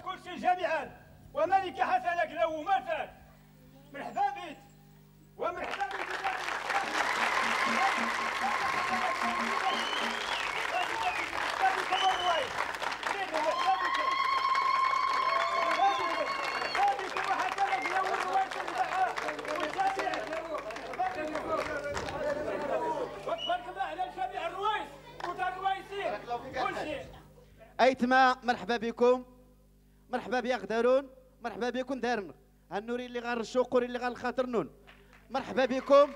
المسلمين جميعا وملك حسنك لو ماتك مرحبا بك. ومرحبا بك. أيتما مرحبا بكم. مرحبا بيا غدارون مرحبا بكم دارن. هالنوري اللي غار الشوقوري اللي غار الخاطرنون مرحبا بكم.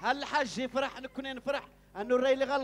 هالحاج يفرح نكون نفرح. هالنوري اللي غار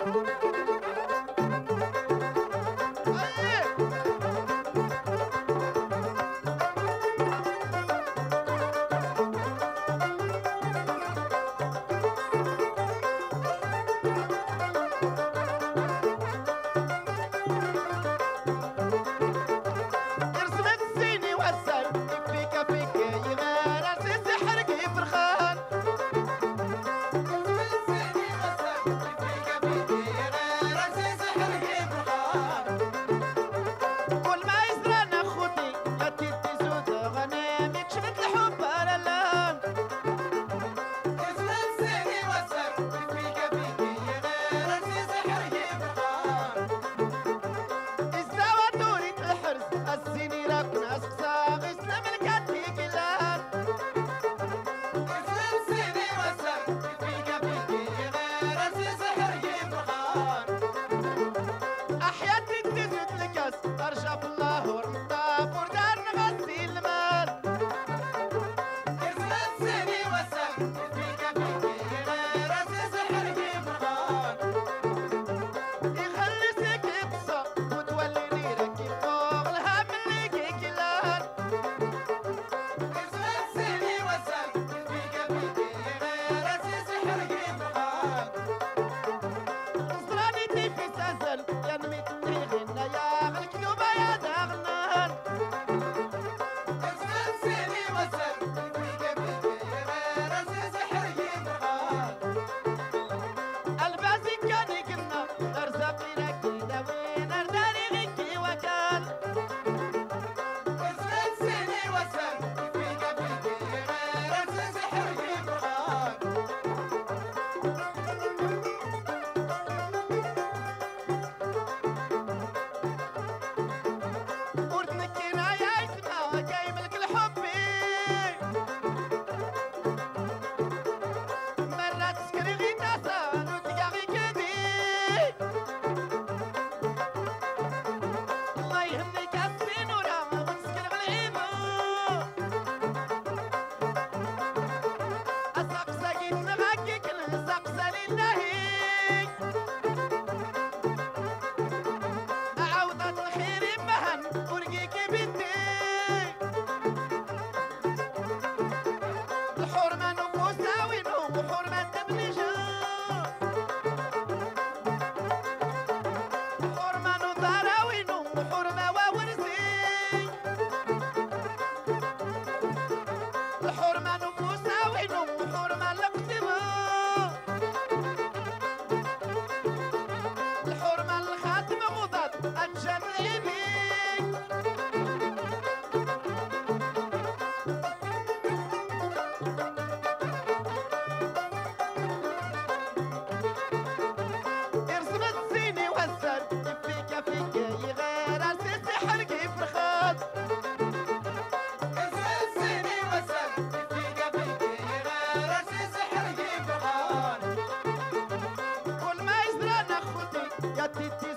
Música por meter पतिति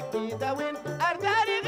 Aqui the wind, Arcari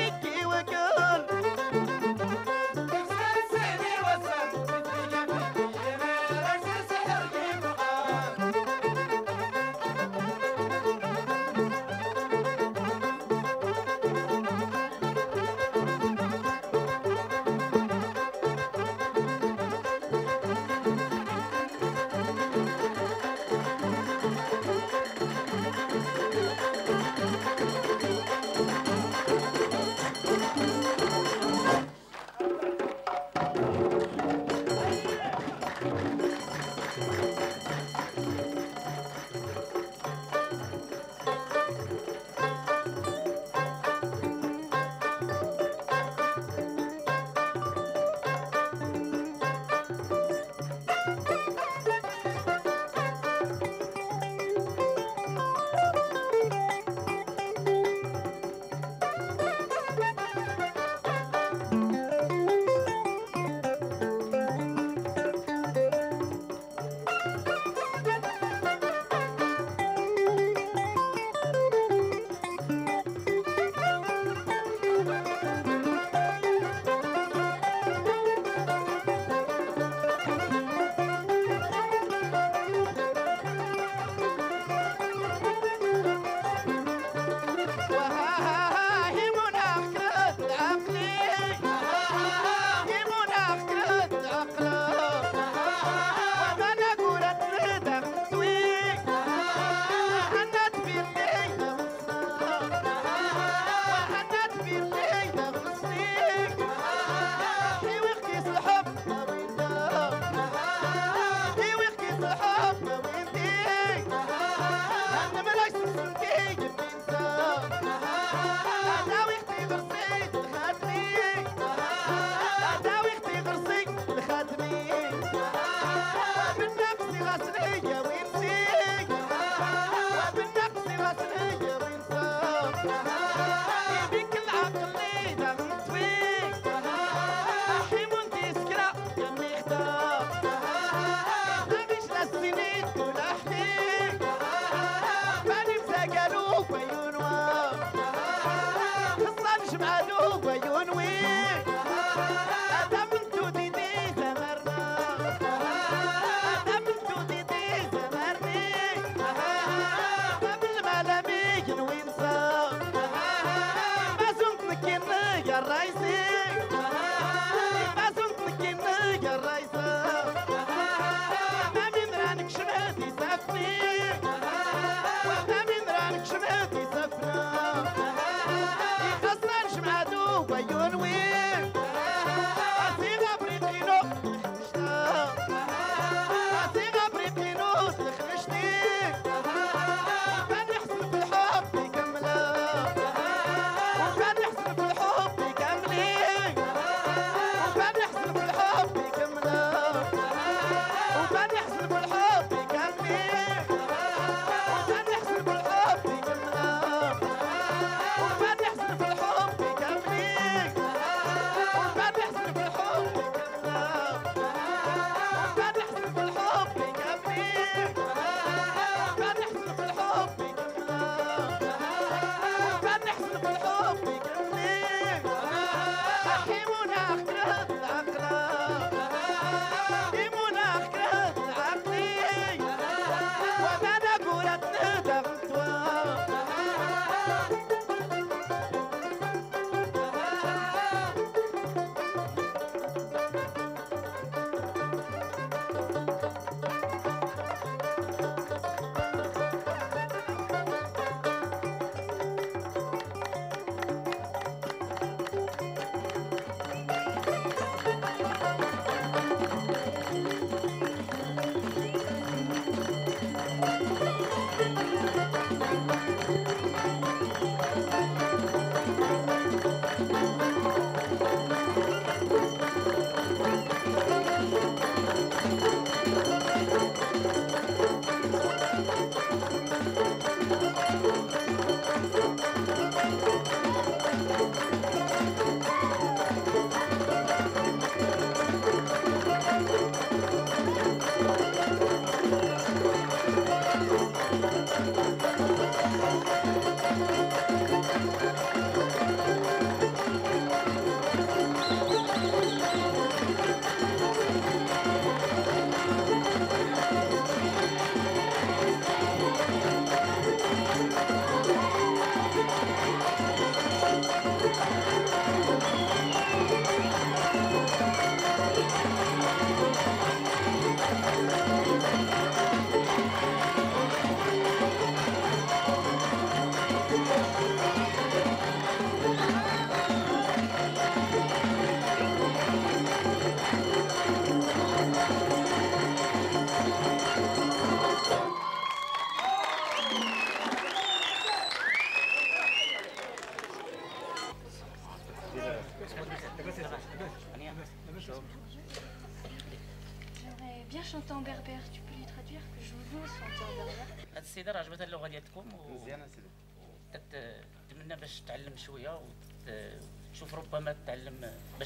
نكينك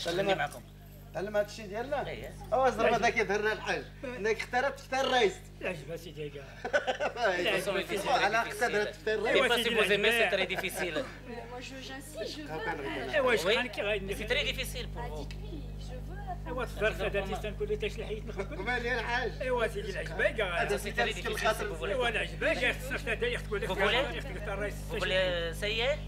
تعلم- معكم. تعلم هذا الشيء ديالنا إيه اوا زعما هذا كيظهر الحاج. إنك اختارت تختار الرئيس العجبه سيدي كاع على تختار Et الرئيس difficile. Moi, je j'insiste, je veux. ايوا كي غادي vous. dites-lui, je veux. ايوا تفرق هذا تيستان كل تاش الحيط نخبر ومالي الحاج ايوا سيدي العجبه كاع هذا الخاطر vous voulez. ايوا العجبه كاع خصك هذا يختار لك الرئيس essayer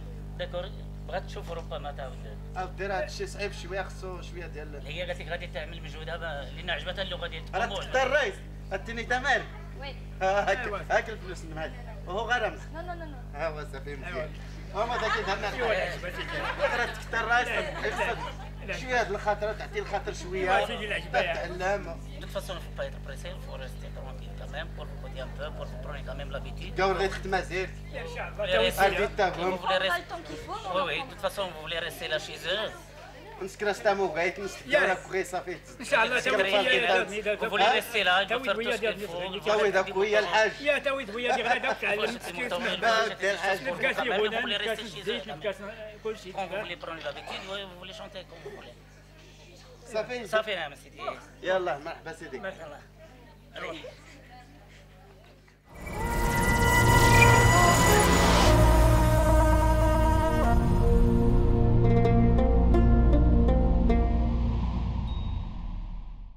D'accord. بغات تشوف ربما تعاود أو دير هذا الشيء صعيب شوية خصو شوية ديال هي قالت لك غادي تعمل مجهودها لأن عجبتها اللغة ديالكم راه تختار الرئيس. هاتيني تمام Oui. هاك الفلوس من هاك وهو غرمز Non, non, non, non. ها هو صافي مزيان. هما ذاك يدهنا راه تختار الرئيس. شوية هاد الخاطر تعطي الخاطر شوية. أيوة سيدي العجبة يا عم. تعلم De toute façon, il ne faut pas être pressé, il faut rester tranquille quand même pour vous côté un peu, pour vous prendre quand même l'habitude. داور غير تخدم زير ان شاء Vous الله voulez تا rester- هادي vous تفهم voulez On aura rester- le temps qu'il faut. Oui, oui, de toute façon, vous voulez rester là chez eux. نسكر استامو قايت نسكر يا. كوخي صافي ان شاء الله نسكر تاوي الفرق يا ديال- Vous voulez rester là, il faut تاوي faire tout بويا ce ديال qu'il faut. نفرني. il faut تاوي rester داك هو يا beaucoup de temps. الحاج يا تاوي بويا ديال غدا تعلم Moi, c'est mon temps, مسكين il باب faut ديال الحاج. rester نبقى quand même, سيغونا vous voulez نبقى rester chez زيت eux. نبقى كل شيء Quand vous voulez prendre l'habitude, oui, vous voulez chanter comme vous voulez. صافي صافي نعم سيدي يلا مرحبا سيدي مرحبا. Allez.